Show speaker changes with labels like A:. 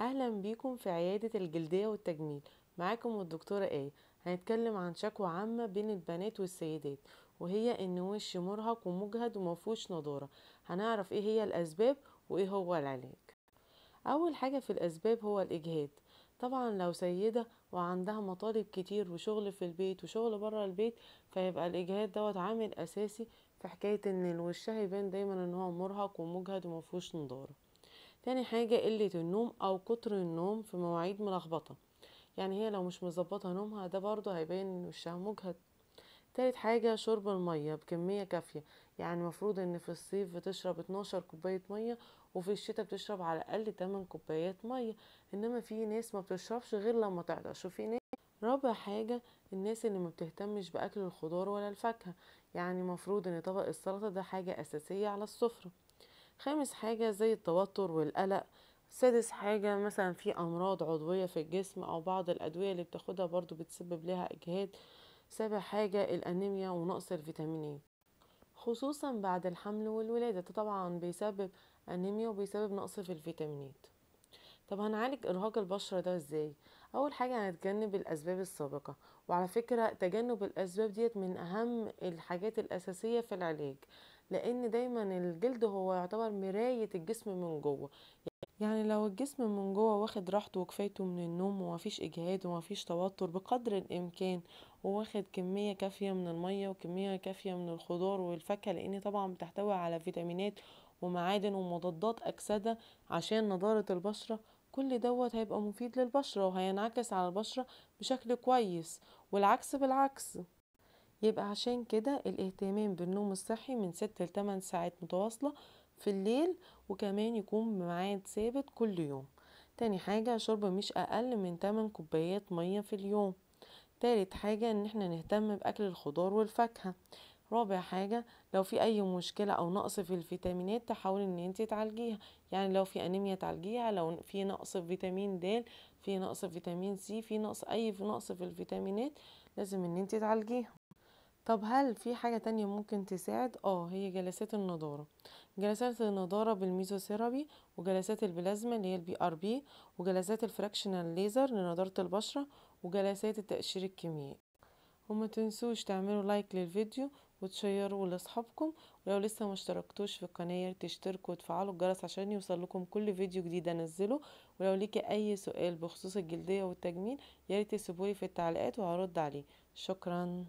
A: أهلا بيكم في عيادة الجلدية والتجميل. معاكم الدكتورة آية. هنتكلم عن شكوى عامة بين البنات والسيدات وهي إن وش مرهق ومجهد ومفهوش نضارة. هنعرف إيه هي الأسباب وإيه هو العلاج. أول حاجة في الأسباب هو الإجهاد. طبعا لو سيدة وعندها مطالب كتير وشغل في البيت وشغل برا البيت فيبقى الإجهاد دوت عامل أساسي في حكاية إن الوشها يبان دايما إن هو مرهق ومجهد ومفهوش نضارة. تاني حاجة قلة النوم أو كتر النوم في مواعيد ملخبطة. يعني هي لو مش مظبطة نومها ده برضه هيبين إن وشها مجهد. تالت حاجة شرب المية بكمية كافية. يعني مفروض إن في الصيف بتشرب 12 كوباية مية وفي الشتاء بتشرب على الأقل 8 كوبايات مية. إنما في ناس ما بتشربش غير لما تعطش وفي ناس رابع حاجة الناس اللي ما بتهتمش بأكل الخضار ولا الفاكهة. يعني مفروض إن طبق السلطة ده حاجة أساسية على السفرة. خامس حاجة زي التوتر والقلق سادس حاجة مثلا في أمراض عضوية في الجسم أو بعض الأدوية اللي بتاخدها برضو بتسبب لها إجهاد سابع حاجة الأنيميا ونقص الفيتامينات خصوصا بعد الحمل والولادة ده طبعا بيسبب أنيميا وبيسبب نقص في الفيتامينات طب هنعالج إرهاق البشرة ده إزاي؟ أول حاجة هنتجنب الأسباب السابقة وعلى فكرة تجنب الأسباب ديت من أهم الحاجات الأساسية في العلاج. لأن دايما الجلد هو يعتبر مراية الجسم من جوه. يعني لو الجسم من جوه واخد راحته وكفايته من النوم ومفيش إجهاد ومفيش توتر بقدر الإمكان وواخد كمية كافية من المية وكمية كافية من الخضار والفاكهة لأن طبعا بتحتوي على فيتامينات ومعادن ومضادات أكسدة عشان نضارة البشرة كل دوت هيبقى مفيد للبشرة وهينعكس على البشرة بشكل كويس والعكس بالعكس. يبقى عشان كده الاهتمام بالنوم الصحي من ست لتمن ساعات متواصلة في الليل وكمان يكون بميعاد ثابت كل يوم. تاني حاجة شرب مش أقل من 8 كوبايات مية في اليوم. تالت حاجة إن إحنا نهتم بأكل الخضار والفاكهة. رابع حاجة لو في أي مشكلة أو نقص في الفيتامينات تحاولي إن انت تعالجيها. يعني لو في أنيميا تعالجيها. لو في نقص في فيتامين د في نقص في فيتامين سي في نقص أي في نقص في الفيتامينات لازم إن انت تعالجيها. طب هل في حاجة تانية ممكن تساعد؟ آه هي جلسات النضارة. جلسات النضارة بالميزوثيرابي وجلسات البلازما اللي هي ال PRP وجلسات ال fractional laser لنضارة البشرة وجلسات التقشير الكيميائي وما تنسوش تعملوا like للفيديو وتشيروا لاصحابكم. ولو لسه ما اشتركتوش في القناة تشتركوا وتفعلوا الجرس عشان يوصل لكم كل فيديو جديد انزله. ولو ليكي أي سؤال بخصوص الجلدية والتجميل ياريت تسيبولي في التعليقات وهرد عليه. شكرا.